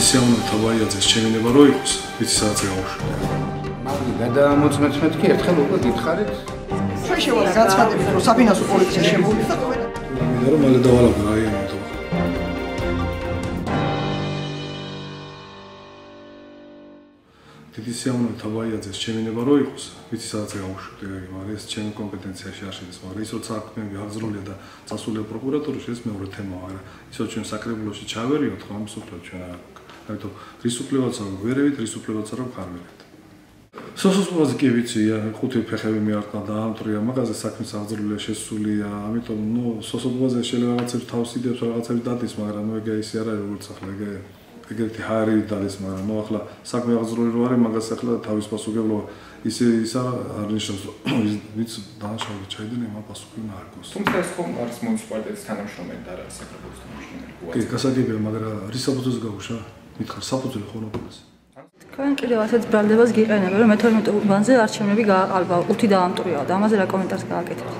ისეუნა თავაიაძეს ჩემინება რო იყოს, ვიცი სადაც გავუშვი. მაგრი გადამოწმეთ მეთქი ერთხელ უკვე გითხარით. ჩვენ შევალ გაცხადებით რომ საფინანსო პოლიცია შემოვიდა და ყველა მინდა რომ მალე დავალაგო რაიონი თუ დიდი სიამოვნებით თავაიაძეს ჩემინება რო იყოს, ვიცი სადაც გავუშვი, მაგრამ ეს ჩემი კომპეტენციაში არ შედის, მაგრამ ის როცა საქმეები აღძრულია და წასულია პროკურატურაში, ეს მეორე თემაა, მაგრამ ისო ჩვენ საკრებულოში ჩავერიოთ, ხო ამის უფრო ჩვენ არ ამიტომ რის უფლებაც არ გვერევით, რის უფლებაც არ ვხარველეთ. სოსოსპოზი კი ვიცია, ხუთი ფეხები მიარტყა და ამტრია, მაგაზე საქმის აღძრულია შესულია, ამიტომ ნუ სოსოსპოზი შეიძლება რაღაცებს თავს იდეებს, რაღაცებს დადის, მაგრამ ნუ ეგ ისე არ არის როგორც ახლა ეგ ეგეთი ჰარი დადის, მაგრამ ნუ ახლა საქმე აღძრული რო არის, მაგას ახლა თავის პასუხებლობა ისე ის არ ნიშნავს, ვიც დააშავა ჩაიდნენ ამ პასუხი არ გქოს. თუმცა ეს ხომ არის მუნიციპალიტეტის თანამშრომელი და რა საკრებულოს თანამშრომელი. კი, გასაგებია, მაგრამ რის საფუძველზე გავუშვა? მითხარ საფუძველი ხო ნოყოლეს? თქვენ კიდევ ასეთ ბრალდებას გიყენებთ, რომ მე-12 უბანზე არჩევნები გააყალბა, ყუთი დაამტვრია და ამაზე რა კომენტარს გააკეთებთ?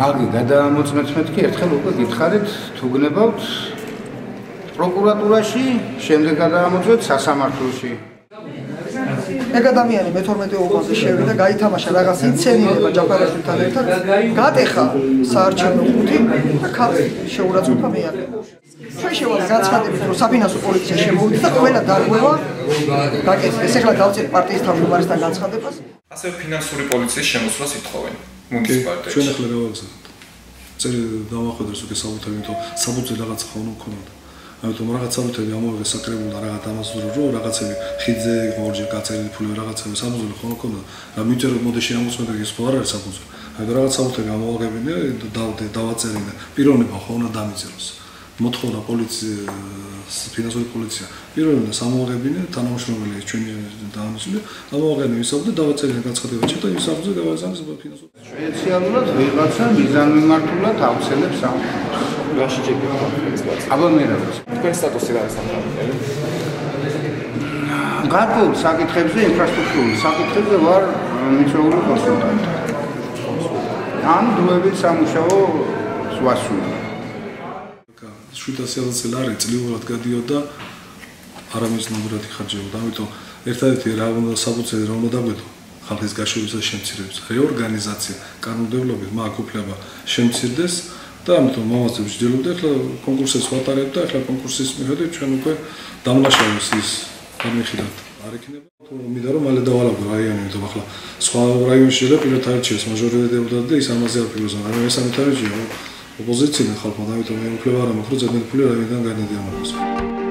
მაგრი გადამოწმეთ მეთქი ერთხელ უკვე გითხარით თუ გნებავთ პროკურატურაში, შემდეგ გადაამოწმეთ სასამართლოში. ეგ ადამიანი მე-12 უბანზე შევიდა, გაითამაშა რაღაც ინცენირება ჯაფარაშვილთან ერთად, გატეხა საარჩევნო ყუთი და ქალს შეურაცხყოფა მეაკე. ჩვენ შევალ გაცხადებით რომ საფინანსო პოლიცია შემოვიდა და ყველა დარღვევა გაკეთდა. ეს ახლა დავწერთ პარტიის თავმჯდომარესთან განცხადებას. ასე ფინანსური პოლიციის შემოსვლას ითხოვენ მუნიციპალიტეტში. ჩვენ ახლა გავაგზავნეთ. წელი დავახვედრეს უკვე საბუთები, იმიტომ საბუთზე რაღაც ხავნო მქონოდა. ამიტომ რაღაც საბუთები ამოვიღე საკრებულ და რაღაც ამასურო რომ რაღაცები ხიძე იყო ორჯერ გაწერილი ფული რაღაცები საბუთზე ხავნო მქონოდა. რა მიწერო მოდეში ამოსმოდა ის ხო არ არის საბუთზე. აი რაღაც საბუთები ამოვაღებინე და დავაწერინე. პიროვნება ხო უნდა დამიწეროს. მოთხოვნა პოლიციის ფინანსური პოლიცია. პირველად სამოღებინე თანამშრომელი ჩვენი დაანონსული ამოღებინე ვისაუბრე და დავაწერე განცხადება. ჩატა ის საფუძვე გავაზანეს ფინანსური სპეციალურად ვიღაცა მიზანმიმართულად აუცილებს ამ რაში ჯერა აბა მე რა თქვენ სტატუსი რა არის სამშობლოში გარკვეულ საკითხებზე ინფრასტრუქტურული საკითხებზე ვარ მიწვეული კონსულტანტი. ამ დროებით სამუშაო სვასული 700 ლარი წლიურად გადიოდა არამის ნომრად იხარჯებოდა. ამიტომ ერთადერთი რა უნდა საბუთზე რა უნდა დაგვედო ხალხის გაშვებისა და შემცირების რეორგანიზაცია, კანონმდებლობით მაგ უფლება შემცირდეს და ამიტომ მომავალში ვждელობდა ახლა კონკურსებს ვატარებ და ახლა კონკურსის მიხედვით ჩვენ უკვე დამლაშავეს ის გამიხილავთ. არ იქნება თუ მინდა რომ მალე დავალაგო რაიონი, თუმცა ახლა სხვა რაიონში შეიძლება პირველად არჩიეს მაჟორიტეტებად და ის ამაზე ფიქრობს. მაგრამ ეს ამით ოპოზიცია ხალხმა, ამიტომ მე უფლება არ მაქვს, რომ ზედმეტ ფული რაიონიდან გადადიან ამას.